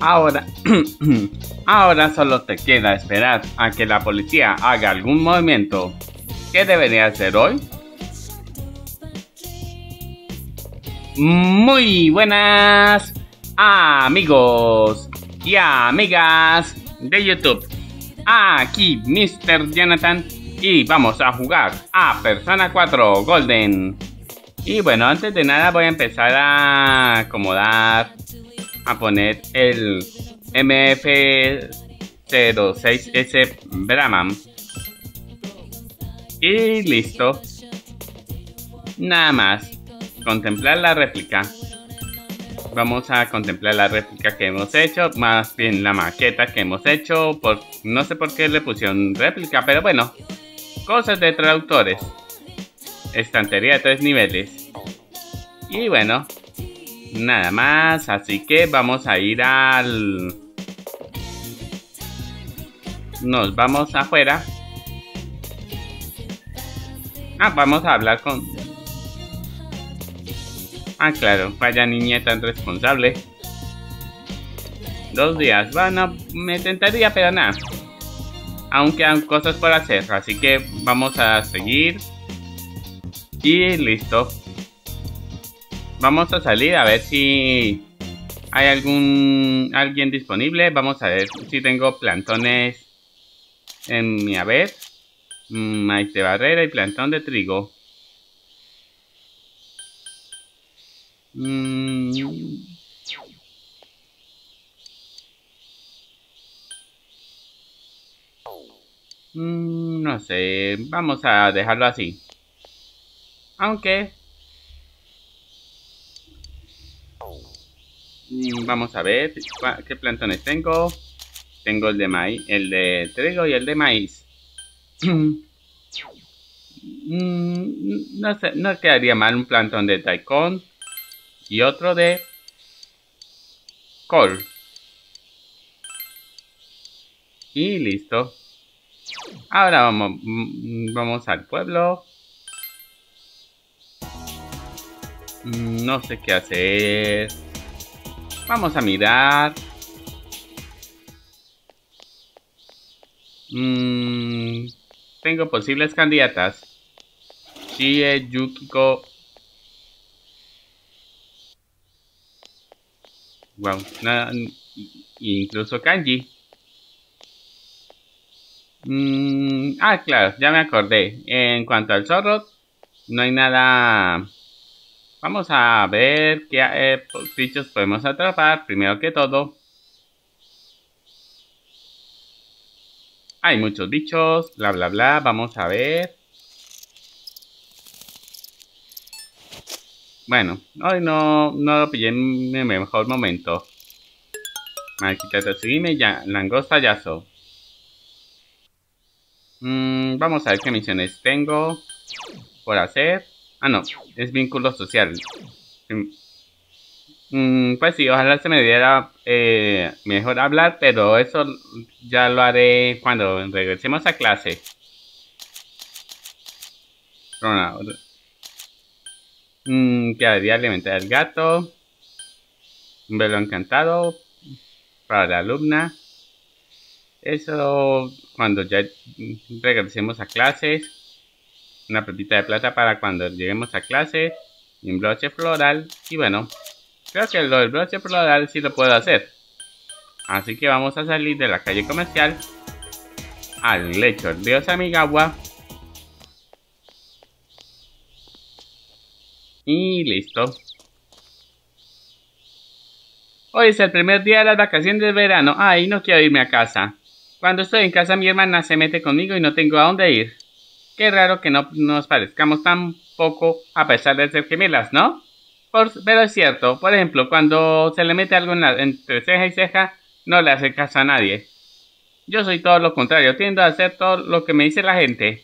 Ahora, ahora solo te queda esperar a que la policía haga algún movimiento. ¿Qué debería hacer hoy? Muy buenas amigos y amigas de YouTube. Aquí Mr. Jonathan y vamos a jugar a Persona 4 Golden. Y bueno, antes de nada voy a empezar a acomodar a poner el MF06S Brahman. Y listo. Nada más. Contemplar la réplica. Vamos a contemplar la réplica que hemos hecho, más bien la maqueta que hemos hecho. Por, no sé por qué le pusieron réplica, pero bueno. Cosas de traductores. Estantería de tres niveles. Y bueno, Nada más, así que vamos a ir al... Nos vamos afuera. Ah, vamos a hablar con... Ah, claro, vaya niña tan responsable. Dos días, bueno, me tentaría, pero nada. Aunque hay cosas por hacer, así que vamos a seguir. Y listo. Vamos a salir a ver si hay algún alguien disponible. Vamos a ver si tengo plantones en mi haber. Maíz de barrera y plantón de trigo. Mm. Mm, no sé, vamos a dejarlo así. Aunque vamos a ver qué plantones tengo. Tengo el de maíz, el de trigo y el de maíz. Mm, no sé, no quedaría mal un plantón de taikon y otro de col. Y listo. Ahora vamos, mm, vamos al pueblo. No sé qué hacer. Vamos a mirar. Mm, tengo posibles candidatas. Chie, Yukiko. Wow, incluso Kanji. Mm, ah, claro, ya me acordé. En cuanto al zorro, no hay nada Vamos a ver qué eh, bichos podemos atrapar. Primero que todo. Hay muchos bichos, bla bla bla. Vamos a ver. Bueno, hoy no, no lo pillé en mi mejor momento. Arquitecto, seguime ya. Langosta yazo. Mm, vamos a ver qué misiones tengo por hacer. Ah, no, es vínculo social. Mm, pues sí, ojalá se me diera eh, mejor hablar, pero eso ya lo haré cuando regresemos a clase. Mm, quedaría alimentar al gato. Un velo encantado para la alumna. Eso cuando ya regresemos a clases una pepita de plata para cuando lleguemos a clase y un broche floral y bueno creo que lo del broche floral sí lo puedo hacer así que vamos a salir de la calle comercial al lecho de Osamigawa y listo Hoy es el primer día de las vacaciones de verano. Ay, no quiero irme a casa. Cuando estoy en casa mi hermana se mete conmigo y no tengo a dónde ir. Qué raro que no nos parezcamos tan poco a pesar de ser gemelas, ¿no? pero es cierto, por ejemplo, cuando se le mete algo entre ceja y ceja, no le hace caso a nadie. Yo soy todo lo contrario, tiendo a hacer todo lo que me dice la gente.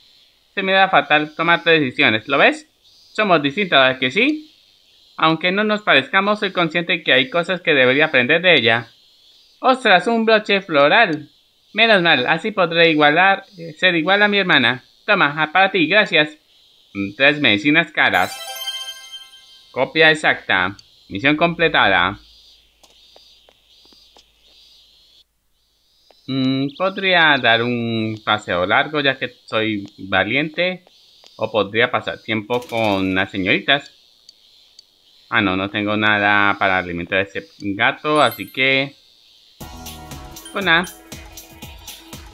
Se me da fatal tomar decisiones, ¿lo ves? Somos distintas, ¿verdad que sí? Aunque no nos parezcamos, soy consciente que hay cosas que debería aprender de ella. ¡Ostras, un broche floral! Menos mal, así podré igualar, eh, ser igual a mi hermana. Toma, para ti, gracias. Mm, tres medicinas caras. Copia exacta. Misión completada. Mm, podría dar un paseo largo ya que soy valiente. O podría pasar tiempo con las señoritas. Ah, no, no tengo nada para alimentar a ese gato, así que... Pues nada.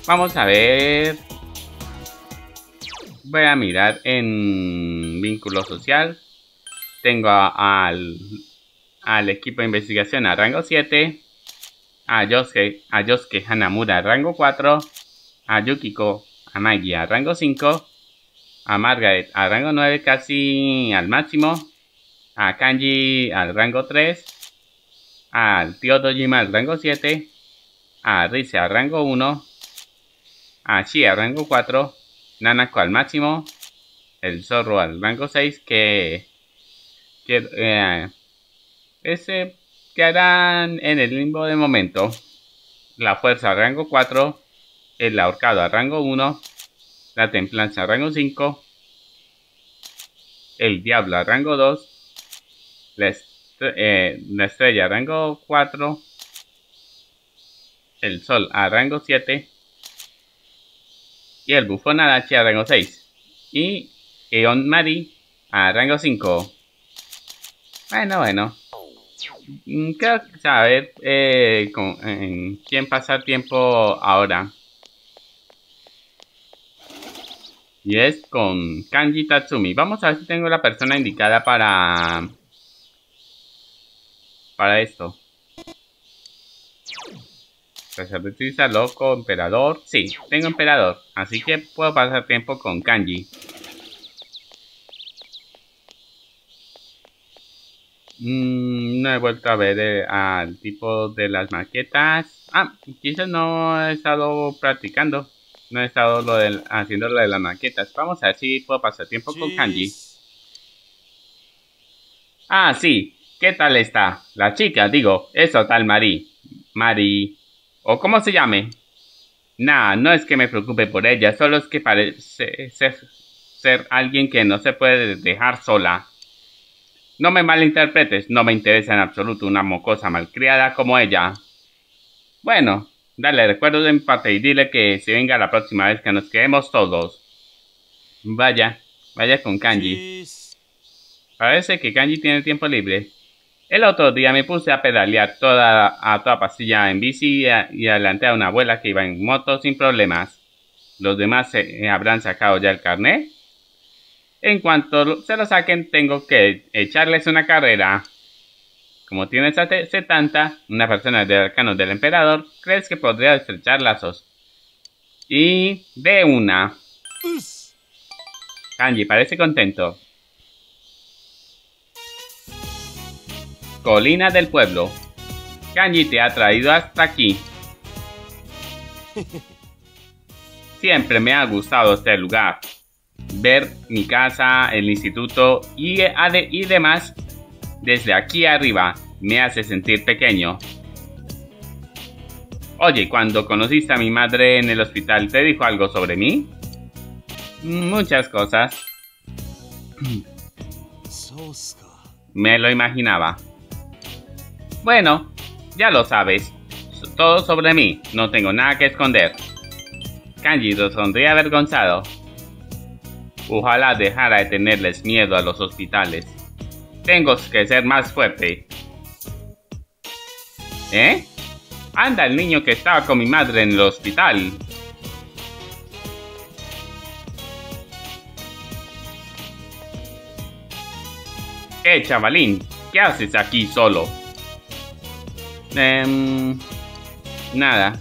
Vamos a ver... Voy a mirar en vínculo social. Tengo al, al equipo de investigación a rango 7. A Yosuke, a Hanamura a rango 4. A Yukiko Amagi a rango 5. A Margaret a rango 9 casi al máximo a Kanji al rango 3, al tío Dojima al rango 7, a Rise al rango 1, a Shi al rango 4, Nanako al máximo, el zorro al rango 6 que, que eh, ese quedarán en el limbo de momento. La fuerza al rango 4, el ahorcado al rango 1, la templanza al rango 5, el diablo al rango 2, eh, la, estrella rango 4, el sol a rango 7 y el bufón Arachi a rango 6 y Eon Mari a rango 5. Bueno, bueno. Mm, creo saber eh, con, quién pasar tiempo ahora. Y es con Kanji Tatsumi. Vamos a ver si tengo la persona indicada para para esto. Sacerdotisa, loco, emperador. Sí, tengo emperador. Así que puedo pasar tiempo con Kanji. Mm, no he vuelto a ver eh, al tipo de las maquetas. Ah, quizás no he estado practicando. No he estado lo haciendo lo de las maquetas. Vamos a ver si puedo pasar tiempo con Kanji. Ah, sí. ¿Qué tal está? La chica, digo, eso tal Mari. Mari. ¿O cómo se llame? Nah, no es que me preocupe por ella, solo es que parece ser, ser alguien que no se puede dejar sola. No me malinterpretes, no me interesa en absoluto una mocosa malcriada como ella. Bueno, dale recuerdo de empate y dile que se venga la próxima vez que nos quedemos todos. Vaya, vaya con Kanji. Parece que Kanji tiene tiempo libre. El otro día me puse a pedalear toda, a toda pastilla en bici y, adelanté a una abuela que iba en moto sin problemas. ¿Los demás se, habrán sacado ya el carnet? En cuanto se lo saquen, tengo que echarles una carrera. Como tienes 70, una persona de arcano del emperador, crees que podría estrechar lazos. Y de una. Kanji parece contento. Colina del Pueblo. Kanji te ha traído hasta aquí. Siempre me ha gustado este lugar. Ver mi casa, el instituto y, y demás desde aquí arriba me hace sentir pequeño. Oye, cuando conociste a mi madre en el hospital, ¿te dijo algo sobre mí? Muchas cosas. Me lo imaginaba. Bueno, ya lo sabes. Todo sobre mí, no tengo nada que esconder. Kanji sonríe avergonzado. Ojalá dejara de tenerles miedo a los hospitales. Tengo que ser más fuerte. ¿Eh? Anda el niño que estaba con mi madre en el hospital. Eh, chavalín, ¿qué haces aquí solo? Eh, nada.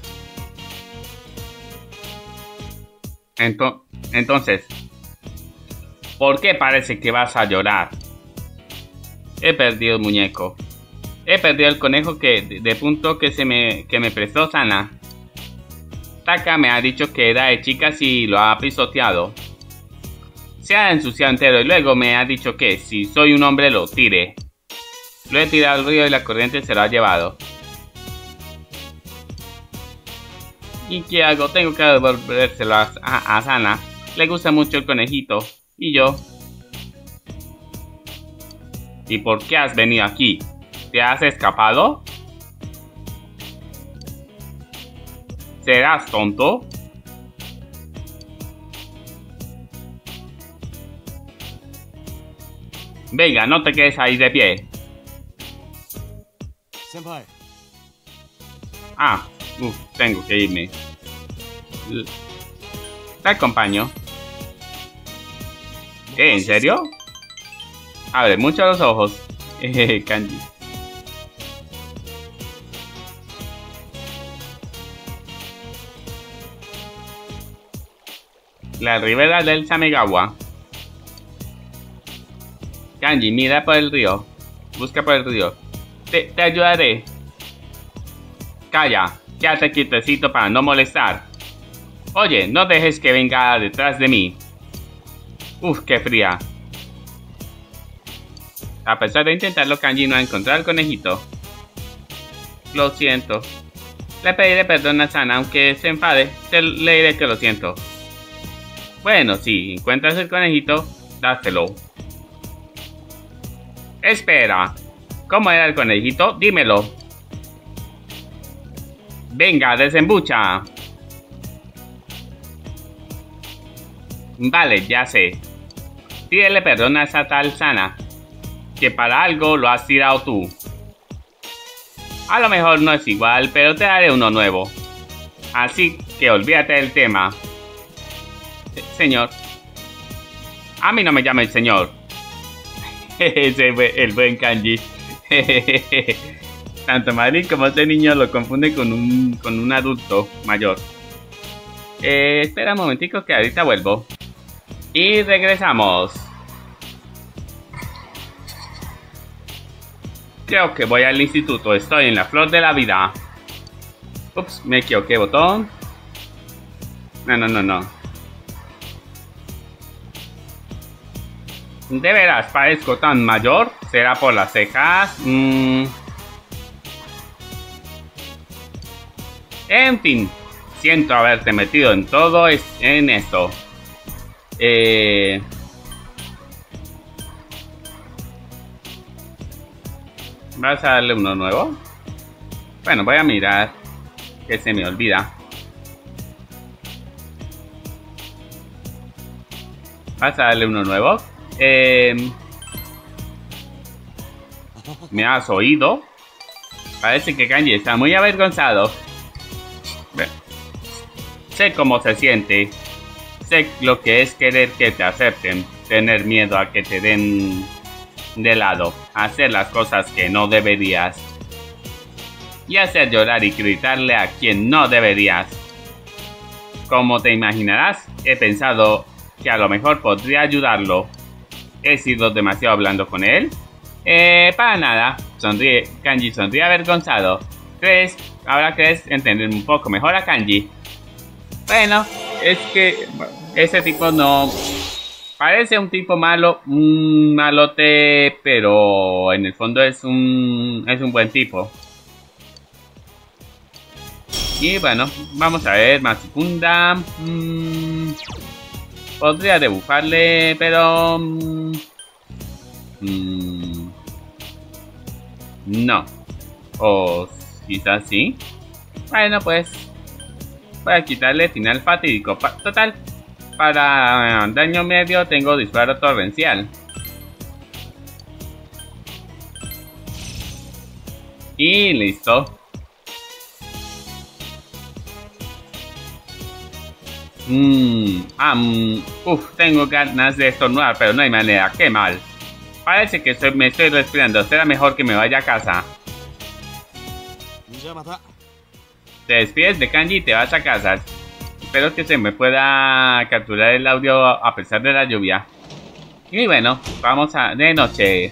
entonces, ¿por qué parece que vas a llorar? He perdido el muñeco. He perdido el conejo que de, punto que se me que me prestó Sana. Taka me ha dicho que era de chicas y lo ha pisoteado. Se ha ensuciado entero y luego me ha dicho que si soy un hombre lo tire. Lo he tirado al río y la corriente se lo ha llevado. ¿Y qué hago? Tengo que devolvérselo a, Sana. Le gusta mucho el conejito. ¿Y yo? ¿Y por qué has venido aquí? ¿Te has escapado? ¿Serás tonto? Venga, no te quedes ahí de pie. Ah, uf, tengo que irme. Te acompaño. ¿En serio? Abre mucho los ojos. Kanji. La ribera del Samegawa. Kanji, mira por el río. Busca por el río. Te, te ayudaré. Calla, quédate quietecito para no molestar. Oye, no dejes que venga detrás de mí. Uf, qué fría. A pesar de intentarlo, Kanji no ha encontrado al conejito. Lo siento. Le pediré perdón a Sana, aunque se enfade, le diré que lo siento. Bueno, si encuentras el conejito, dáselo. Espera. ¿Cómo era el conejito? Dímelo. Venga, desembucha. Vale, ya sé. Pídele perdón a esa tal Sana. Que para algo lo has tirado tú. A lo mejor no es igual, pero te daré uno nuevo. Así que olvídate del tema. Señor. A mí no me llame el señor. Ese el buen kanji. Tanto Madrid como ese niño lo confunde con un, con un adulto mayor. Eh, espera un momentico que ahorita vuelvo. Y regresamos. Creo que voy al instituto. Estoy en la flor de la vida. Ups, me equivoqué botón. No, no, no, no. ¿De veras parezco tan mayor? ¿Será por las cejas? Mm. En fin, siento haberte metido en todo en esto. Eh... ¿Vas a darle uno nuevo? Bueno, voy a mirar que se me olvida. ¿Vas a darle uno nuevo? Eh, ¿Me has oído? Parece que Kanji está muy avergonzado. Sé cómo se siente. Sé lo que es querer que te acepten. Tener miedo a que te den de lado. Hacer las cosas que no deberías. Y hacer llorar y gritarle a quien no deberías. Como te imaginarás, he pensado que a lo mejor podría ayudarlo he sido demasiado hablando con él. Eh, para nada, sonríe, Kanji sonríe avergonzado. ¿Crees? Ahora crees entender un poco mejor a Kanji. Bueno, es que ese tipo no... Parece un tipo malo, un malote, pero en el fondo es un, es un buen tipo. Y bueno, vamos a ver, más segunda. Mm, Podría dibujarle, pero... Mm, mm, no. O quizás sí. Bueno, pues... Voy a quitarle final fatídico. total, para daño medio tengo disparo torrencial. Y listo. Mmm, ah, uf, tengo ganas de estornudar, pero no hay manera, qué mal. Parece que me estoy respirando, será mejor que me vaya a casa. Te despides de Kanji y te vas a casa. Espero que se me pueda capturar el audio a pesar de la lluvia. Y bueno, vamos a... de noche.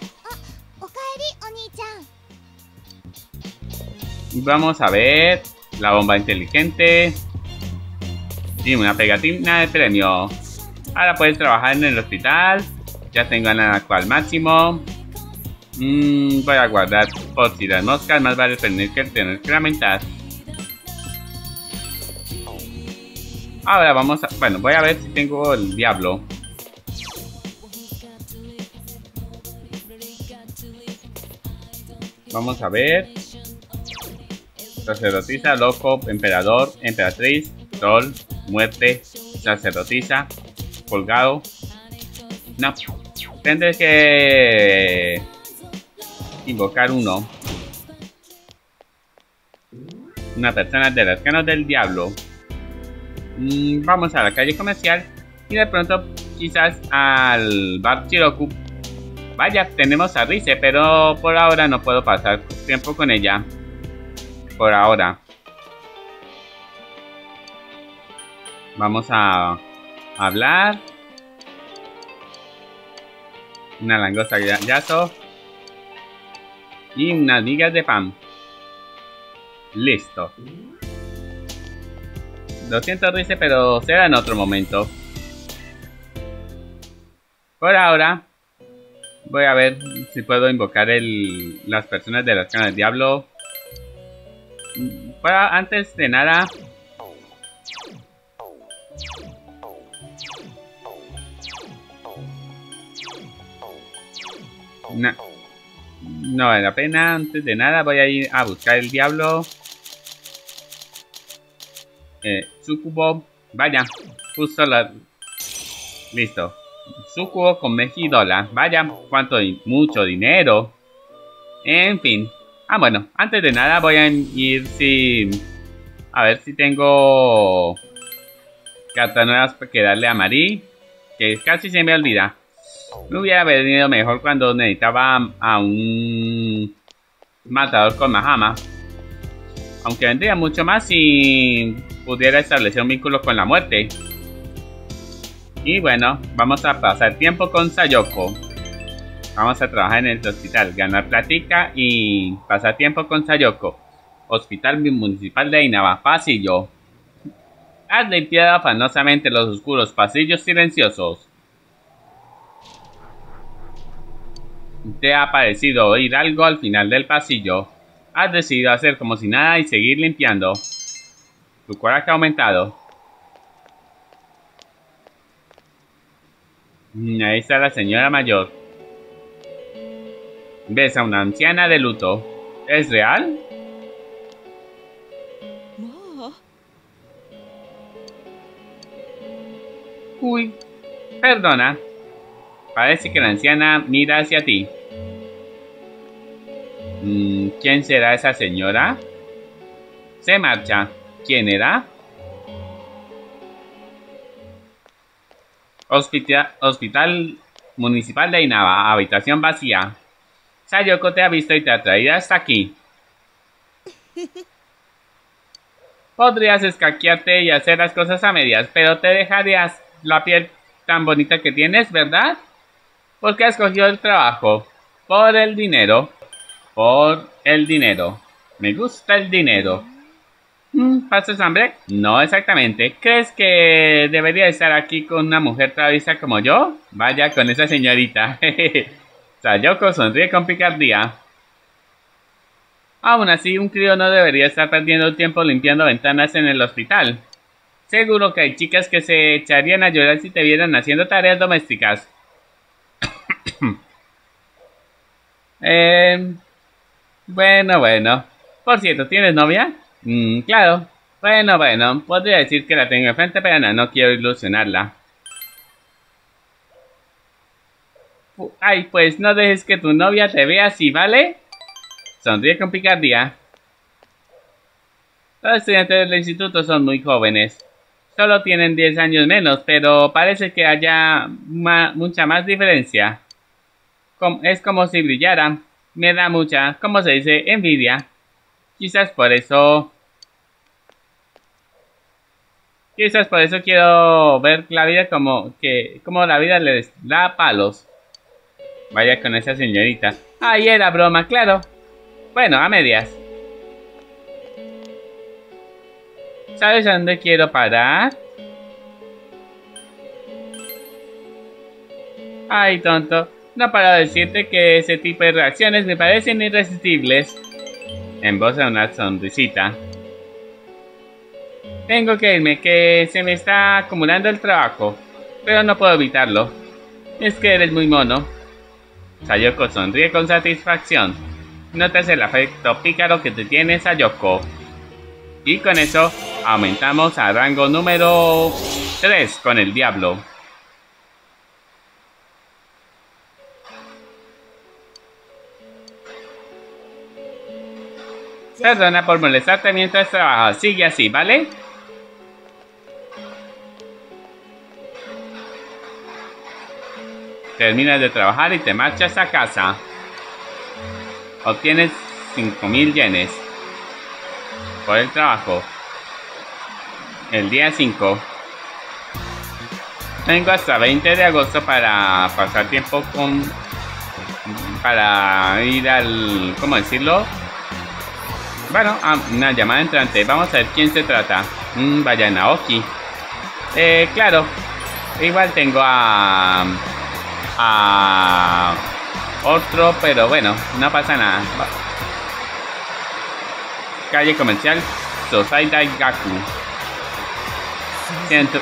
Vamos a ver la bomba inteligente. Y una pegatina de premio. Ahora puedes trabajar en el hospital. Ya tengo la cual máximo. Mm, voy a guardar por si las moscas más vale tener que tener que lamentar. Ahora vamos a... Bueno, voy a ver si tengo el diablo. Vamos a ver. sacerdotisa, loco, emperador, emperatriz, troll, muerte, sacerdotisa, colgado. No, tendré que invocar uno. Una persona de las canas del diablo. Vamos a la calle comercial y de pronto quizás al bar Chiroku. Vaya, tenemos a Rize, pero por ahora no puedo pasar tiempo con ella. Por ahora. Vamos a hablar. Una langosta yazo. Y unas migas de pan. Listo. Lo siento, Rice, pero será en otro momento. Por ahora, voy a ver si puedo invocar el, las personas de las canas del diablo. Para, antes de nada... No, no vale la pena. Antes de nada voy a ir a buscar el diablo. Eh, Sucubo. Vaya, justo la... Listo. Sucubo con Mejidola. Vaya, cuánto mucho dinero. En fin. Ah, bueno, antes de nada voy a ir si... A ver si tengo... Cartas nuevas que darle a Marí. Que casi se me olvida. Me hubiera venido mejor cuando necesitaba a un... Matador con Mahama. Aunque vendría mucho más si pudiera establecer un vínculo con la muerte. Y bueno, vamos a pasar tiempo con Sayoko. Vamos a trabajar en el hospital, ganar platica y pasar tiempo con Sayoko. Hospital Municipal de Inaba, pasillo. Has limpiado afanosamente los oscuros pasillos silenciosos. Te ha parecido oír algo al final del pasillo. Has decidido hacer como si nada y seguir limpiando. Tu coraje ha aumentado. Mm, ahí está la señora mayor. Ves a una anciana de luto. ¿Es real? Uy, perdona. Parece que la anciana mira hacia ti. Mm, ¿Quién será esa señora? Se marcha. ¿Quién era? Hospital, Hospital Municipal de Inaba, habitación vacía. Sayoko te ha visto y te ha traído hasta aquí. Podrías escaquearte y hacer las cosas a medias, pero te dejarías la piel tan bonita que tienes, ¿verdad? Porque has cogido el trabajo. Por el dinero. Por el dinero. Me gusta el dinero. Mm, ¿Pasas hambre? No exactamente. ¿Crees que debería estar aquí con una mujer traviesa como yo? Vaya con esa señorita. Sayoko sonríe con picardía. Aún así, un crío no debería estar perdiendo tiempo limpiando ventanas en el hospital. Seguro que hay chicas que se echarían a llorar si te vieran haciendo tareas domésticas. eh, bueno, bueno. Por cierto, ¿tienes novia? Mm, claro. Bueno, bueno, podría decir que la tengo enfrente, pero no, no quiero ilusionarla. Ay, pues no dejes que tu novia te vea así, ¿vale? Sonríe con picardía. Los estudiantes del instituto son muy jóvenes. Solo tienen 10 años menos, pero parece que haya mucha más diferencia. es como si brillaran. Me da mucha, ¿cómo se dice? Envidia. Quizás por eso... Quizás por eso quiero ver la vida como que... Como la vida les da palos. Vaya con esa señorita. Ay, era broma, claro. Bueno, a medias. ¿Sabes dónde quiero parar? Ay, tonto. No para decirte que ese tipo de reacciones me parecen irresistibles. En voz de una sonrisita. Tengo que irme, que se me está acumulando el trabajo. Pero no puedo evitarlo. Es que eres muy mono. Sayoko sonríe con satisfacción. Notas el afecto pícaro que te tiene Sayoko. Y con eso aumentamos a rango número 3 con el diablo. Perdona por molestarte mientras trabajas. Sigue así, ¿vale? Terminas de trabajar y te marchas a casa. Obtienes 5.000 yenes por el trabajo. El día 5. Tengo hasta 20 de agosto para pasar tiempo con... Para ir al... ¿Cómo decirlo? Bueno, ah, una llamada entrante. Vamos a ver quién se trata. Mm, vaya Naoki. Eh, claro. Igual tengo a... A... Otro, pero bueno, no pasa nada. Calle comercial Sosai Gaku. Siento...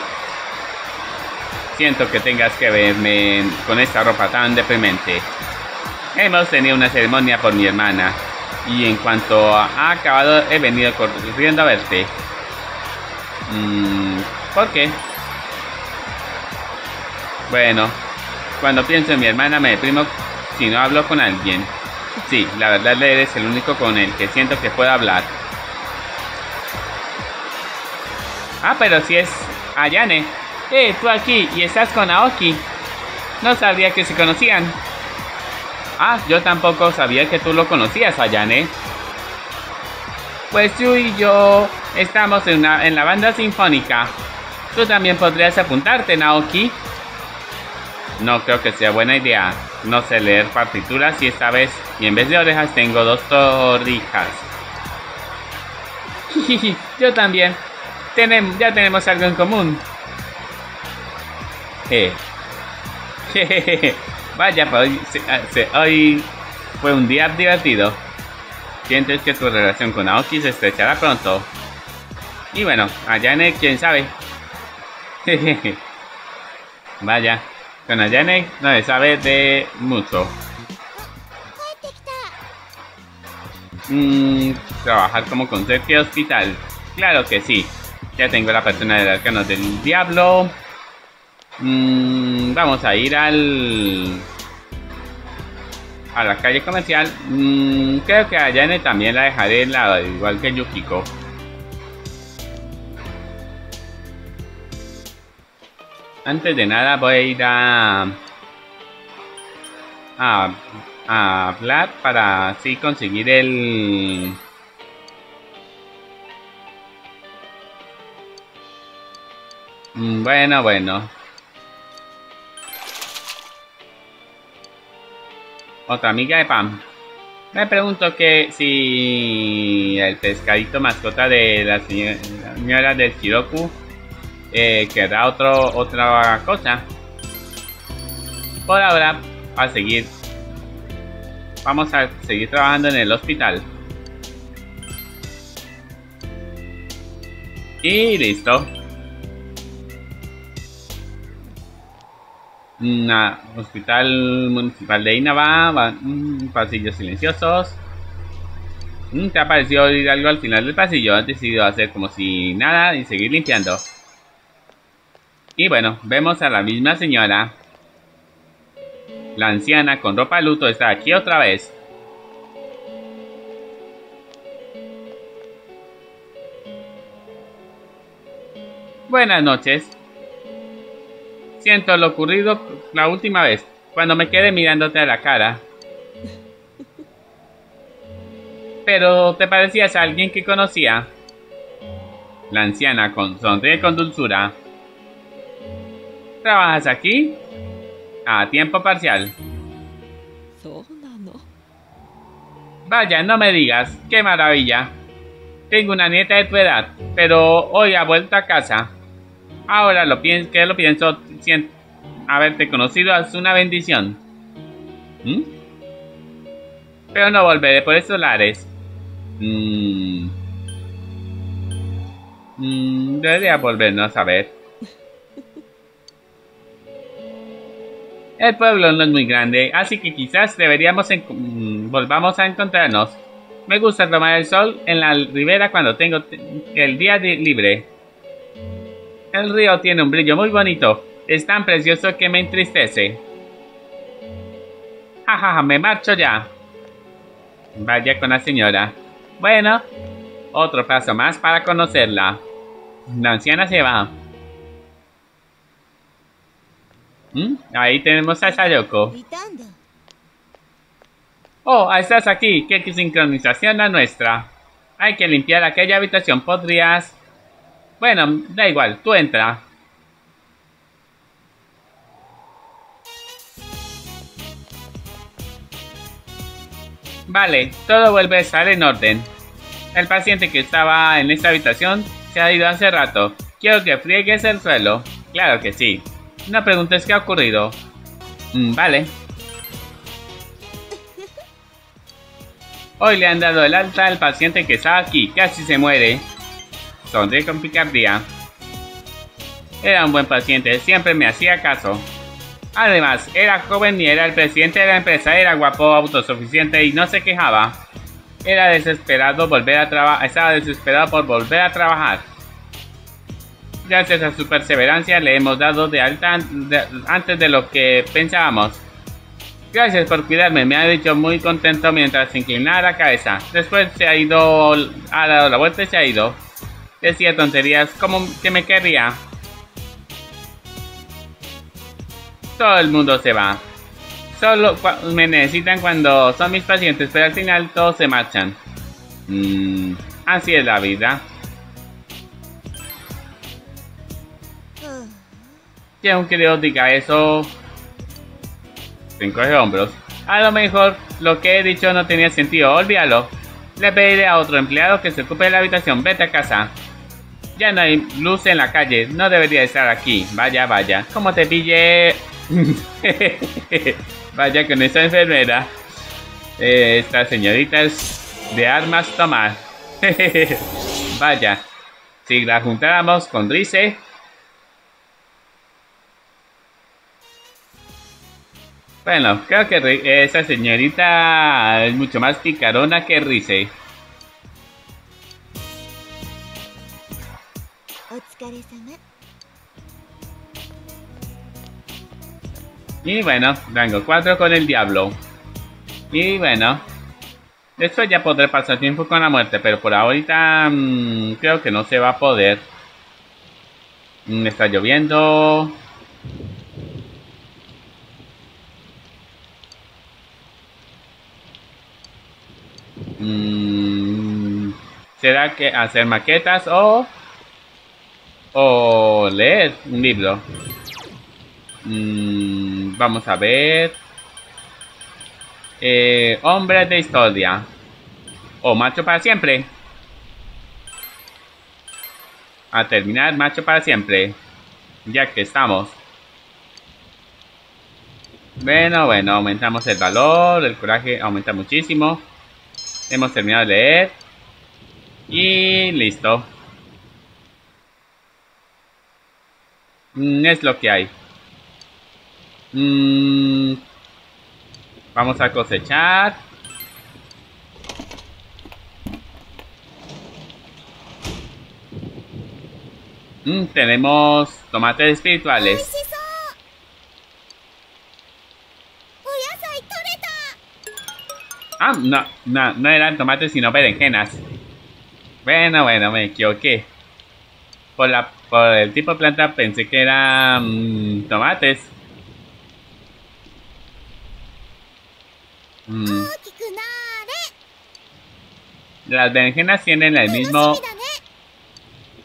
Siento que tengas que verme con esta ropa tan deprimente. Hemos tenido una ceremonia por mi hermana y en cuanto ha acabado, he venido corriendo a verte. Mm, ¿Por qué? Bueno, cuando pienso en mi hermana me deprimo si no hablo con alguien. Sí, la verdad eres el único con el que siento que puedo hablar. Ah, pero si es Ayane. Eh, tú aquí y estás con Aoki. No sabía que se conocían. Ah, yo tampoco sabía que tú lo conocías, Ayane. Pues tú y yo estamos en, la banda sinfónica. Tú también podrías apuntarte, Naoki. No creo que sea buena idea. No sé leer partituras y esta vez, y en vez de orejas, tengo dos torrijas. yo también. Tenemos, ya tenemos algo en común. Eh. Vaya, pues hoy, fue un día divertido. Sientes que tu relación con Aoki se estrechará pronto. Y bueno, Ayane, quién sabe. Vaya, con Ayane no se sabe de mucho. Mm, trabajar como conserje hospital. Claro que sí. Ya tengo la persona del arcano del diablo. Mm, vamos a ir al... A la calle comercial. Mm, creo que a Yane también la dejaré en lado, igual que Yukiko. Antes de nada voy a ir a... A, a hablar para así conseguir el... Mm, bueno, bueno. Otra amiga de Pam. Me pregunto que si el pescadito mascota de la señora del Shiroku eh, otro, otra cosa. Por ahora, a seguir. Vamos a seguir trabajando en el hospital. Y listo. Hospital municipal de Inaba, pasillos silenciosos. Mm, ¿Te ha parecido oír algo al final del pasillo? Has decidido hacer como si nada y seguir limpiando. Y bueno, vemos a la misma señora. La anciana con ropa luto está aquí otra vez. Buenas noches. Siento lo ocurrido la última vez, cuando me quedé mirándote a la cara. Pero te parecías a alguien que conocía. La anciana con, sonríe con dulzura. ¿Trabajas aquí? A tiempo parcial. Vaya, no me digas, qué maravilla. Tengo una nieta de tu edad, pero hoy ha vuelto a casa. Ahora lo pienso, que lo pienso, haberte conocido es una bendición. ¿Mm? Pero no volveré por esos lares. Mm. Mm, debería volvernos a ver. El pueblo no es muy grande, así que quizás deberíamos volvamos a encontrarnos. Me gusta tomar el sol en la ribera cuando tengo el día libre. El río tiene un brillo muy bonito. Es tan precioso que me entristece. Jajaja, me marcho ya. Vaya con la señora. Bueno, otro paso más para conocerla. La anciana se va. ¿Mm? Ahí tenemos a Sayoko. Oh, estás aquí. Qué sincronización la nuestra. Hay que limpiar aquella habitación. ¿Podrías...? Bueno, da igual. Tú entra. Vale, todo vuelve a estar en orden. El paciente que estaba en esta habitación se ha ido hace rato. Quiero que friegues el suelo. Claro que sí. No preguntes qué ha ocurrido. Mm, vale. Hoy le han dado el alta al paciente que estaba aquí. Casi se muere. Sonríe con picardía. Era un buen paciente. Siempre me hacía caso. Además, era joven y era el presidente de la empresa, era guapo, autosuficiente y no se quejaba. Era desesperado volver a trabajar, estaba desesperado por volver a trabajar. Gracias a su perseverancia le hemos dado de alta antes de lo que pensábamos. Gracias por cuidarme, me ha dicho muy contento mientras inclinaba la cabeza. Después se ha ido, ha dado la vuelta y se ha ido. Decía tonterías como que me querría. todo el mundo se va. Solo me necesitan cuando son mis pacientes, pero al final todos se marchan. Mm, así es la vida. Y aunque Dios diga eso, se encoge hombros. A lo mejor lo que he dicho no tenía sentido, olvídalo. Le pediré a otro empleado que se ocupe de la habitación, vete a casa. Ya no hay luz en la calle, no debería estar aquí. Vaya, vaya. Como te pille Vaya con esa enfermera. Eh, esta señorita es de armas tomar. Vaya. Si la juntáramos con Rice. Bueno, creo que esa señorita es mucho más picarona que Rice. Y bueno, rango 4 con el diablo. Y bueno, después ya podré pasar tiempo con la muerte, pero por ahorita mm, creo que no se va a poder. Mm, está lloviendo. Mm, ¿Será que hacer maquetas o... o leer un libro? Mm, vamos a ver. Eh, hombre de historia. O macho para siempre. A terminar, macho para siempre. Ya que estamos. Bueno, bueno, aumentamos el valor, el coraje aumenta muchísimo. Hemos terminado de leer. Y listo. Mm, es lo que hay. Mm, vamos a cosechar. Mm, tenemos tomates espirituales. Ah, no, no, no eran tomates sino berenjenas. Bueno, bueno, me equivoqué. Por, la, por el tipo de planta pensé que eran mm, tomates. Mm. Las berenjenas tienen el mismo...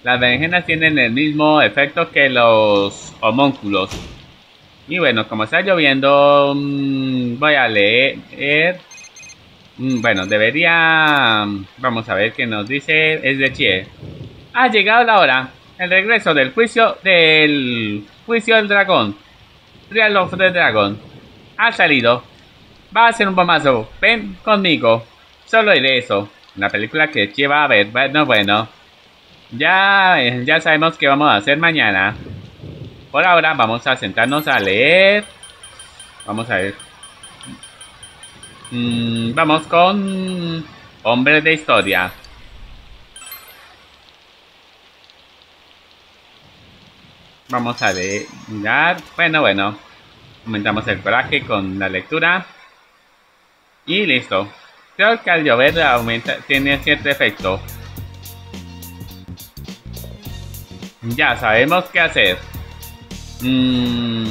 Las berenjenas tienen el mismo efecto que los homúnculos. Y bueno, como está lloviendo, mm, voy a leer... Bueno, debería... Vamos a ver qué nos dice. Es de Chie. Ha llegado la hora. El regreso del juicio del juicio del dragón. Real of the Dragon. Ha salido. Va a ser un bombazo. Ven conmigo. Solo diré eso. La película que lleva a ver. Bueno, bueno. Ya, ya sabemos qué vamos a hacer mañana. Por ahora vamos a sentarnos a leer. Vamos a ver. Mm, vamos con Hombre de historia. Vamos a mirar. Bueno, bueno. Aumentamos el coraje con la lectura. Y listo. Creo que al llover aumenta, tiene cierto efecto. Ya sabemos qué hacer. Mm,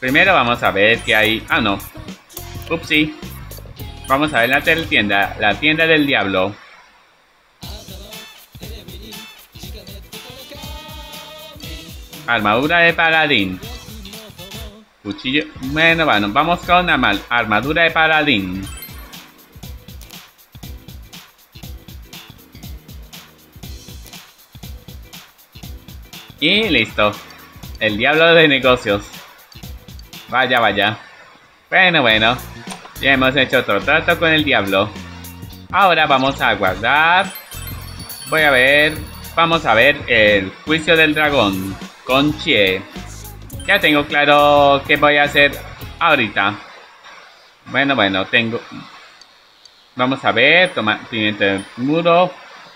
primero vamos a ver qué hay. Ah, no. Upsi. Vamos a ver la tienda. La tienda del diablo. Armadura de paladín. Cuchillo. Bueno, bueno, vamos con armadura de paladín. Y listo. El diablo de negocios. Vaya, vaya. Bueno, bueno. Ya hemos hecho otro trato con el diablo. Ahora vamos a guardar. Voy a ver. Vamos a ver el juicio del dragón. Con Chie. Ya tengo claro qué voy a hacer ahorita. Bueno, bueno, tengo... Vamos a ver, toma, pimiento muro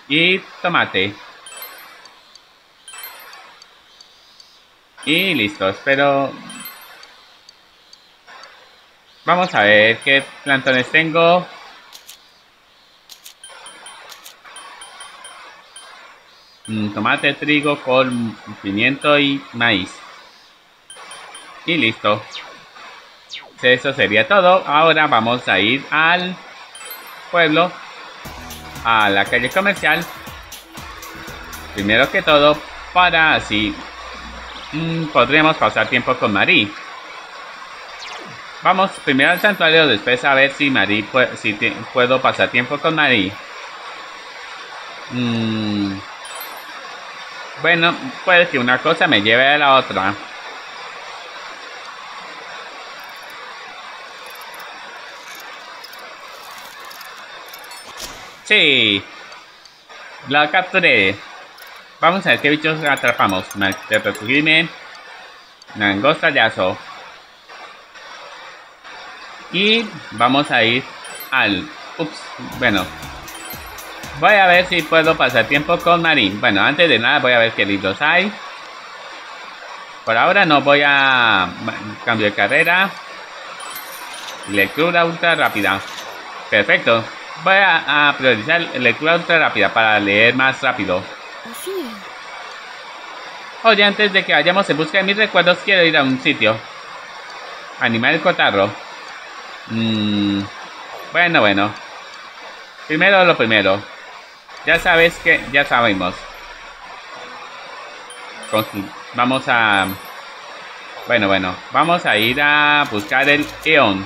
y tomate. Y listo, espero... Vamos a ver qué plantones tengo. Tomate, trigo, col, pimiento y maíz. Y listo. Eso sería todo. Ahora vamos a ir al pueblo. A la calle comercial. Primero que todo, para así mm, podríamos pasar tiempo con Marí. Vamos primero al santuario, después a ver si Marí si puedo pasar tiempo con Marí. Mm, bueno, puede que una cosa me lleve a la otra. Sí. La capturé. Vamos a ver qué bichos atrapamos. Tsukime. Nangosta Yaso. Y vamos a ir al... Ups. Bueno. Voy a ver si puedo pasar tiempo con Marín. Bueno, antes de nada voy a ver qué libros hay. Por ahora no voy a... Cambio de carrera. Lectura ultra rápida. Perfecto. Voy a, priorizar lectura ultra rápida para leer más rápido. Oye, antes de que vayamos en busca de mis recuerdos, quiero ir a un sitio. Animar el cotarro. Mm, bueno, bueno. Primero lo primero. Ya sabes que ya sabemos. Vamos a... Bueno, bueno. Vamos a ir a buscar el Eon.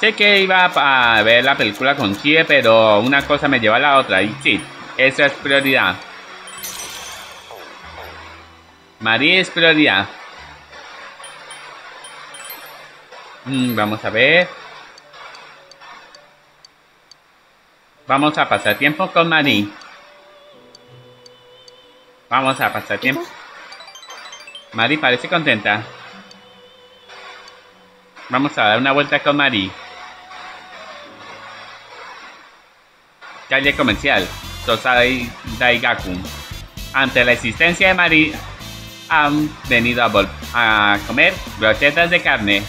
Sé que iba a ver la película con Chie, pero una cosa me lleva a la otra. Y sí, eso es prioridad. María es prioridad. Mm, vamos a ver. Vamos a pasar tiempo con María. Vamos a pasar tiempo. María parece contenta. Vamos a dar una vuelta con María. calle comercial, Tosai Daigaku. Ante la existencia de Mari, han venido a, a comer brochetas de carne.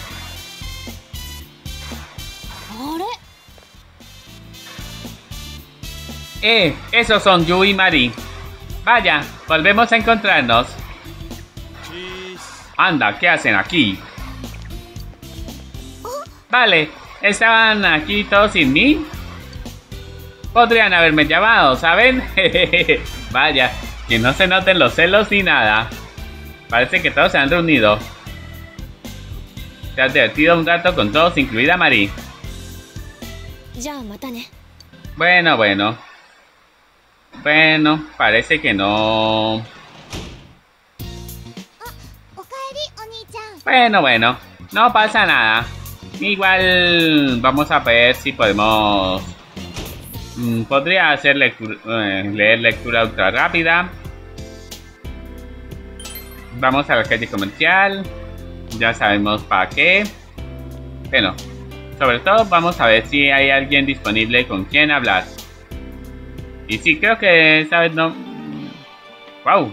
Eh, esos son Yu y Mari. Vaya, volvemos a encontrarnos. Anda, ¿qué hacen aquí? Vale, ¿estaban aquí todos sin mí? Podrían haberme llamado, ¿saben? Vaya, que no se noten los celos ni nada. Parece que todos se han reunido. Se ha divertido un rato con todos, incluida Marie. Bueno, bueno. Bueno, parece que no. Bueno, bueno. No pasa nada. Igual vamos a ver si podemos Mm, podría hacer lectura, eh, leer lectura ultra rápida. Vamos a la calle comercial. Ya sabemos para qué. Bueno, Sobre todo vamos a ver si hay alguien disponible con quien hablar. Y sí, creo que esta vez no... ¡Wow!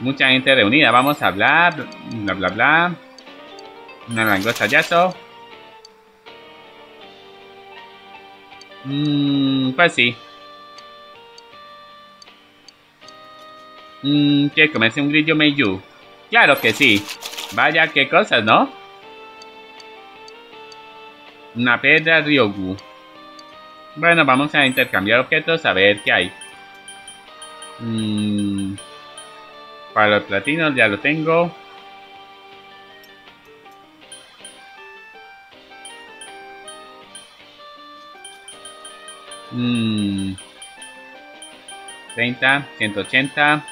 Mucha gente reunida. Vamos a hablar. Bla, bla, bla. Una langosta yazo. Mmm, pues sí. Mmm, ¿quiere comerse un grillo Meiyu? Claro que sí. Vaya, qué cosas, ¿no? Una piedra Ryogu. Bueno, vamos a intercambiar objetos a ver qué hay. Mmm... Para los platinos ya lo tengo. Mmm... 30, 180.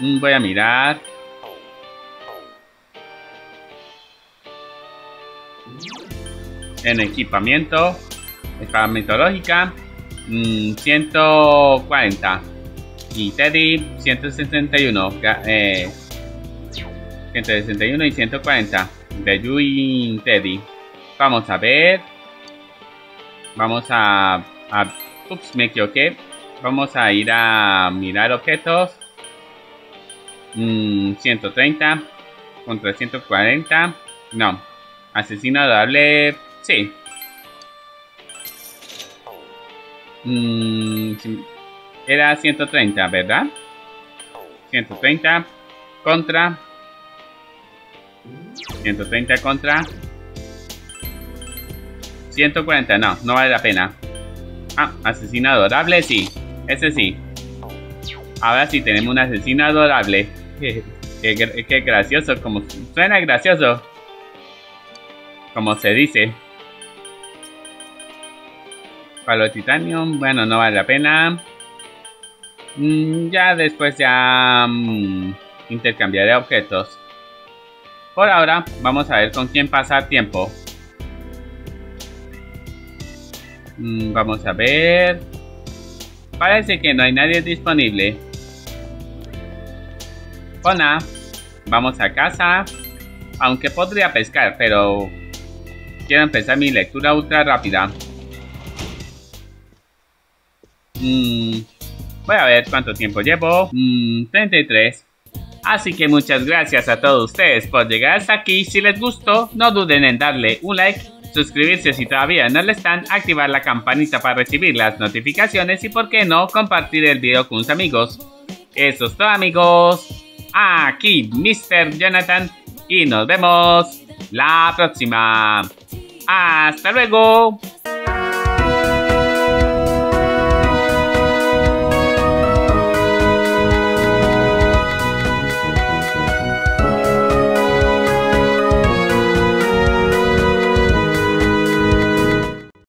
Mm, voy a mirar. En equipamiento. Espada mitológica. 140. Mm, y Teddy 161. Eh, 161 y 140. De Yui Teddy. Vamos a ver. Vamos a, a... Ups, me equivoqué. Vamos a ir a mirar objetos. 130 mm, contra 140. No. Asesino doble. Sí. Mm, era 130, ¿verdad? 130 contra 130 contra 140, no, no vale la pena. Ah, asesino adorable, sí. Ese sí. Ahora sí tenemos un asesino adorable. qué, gracioso, como suena gracioso. Como se dice. Palo titanium, bueno, no vale la pena. Mm, ya después ya mm, intercambiaré objetos. Por ahora, vamos a ver con quién pasar tiempo. Mm, vamos a ver. Parece que no hay nadie disponible. Hola, vamos a casa. Aunque podría pescar, pero quiero empezar mi lectura ultra rápida. Mm, voy a ver cuánto tiempo llevo. 33. Mm, Así que muchas gracias a todos ustedes por llegar hasta aquí. Si les gustó, no duden en darle un like, suscribirse si todavía no lo están, activar la campanita para recibir las notificaciones y por qué no, compartir el video con sus amigos. Eso es todo amigos. Aquí Mr. Jonathan y nos vemos la próxima. Hasta luego.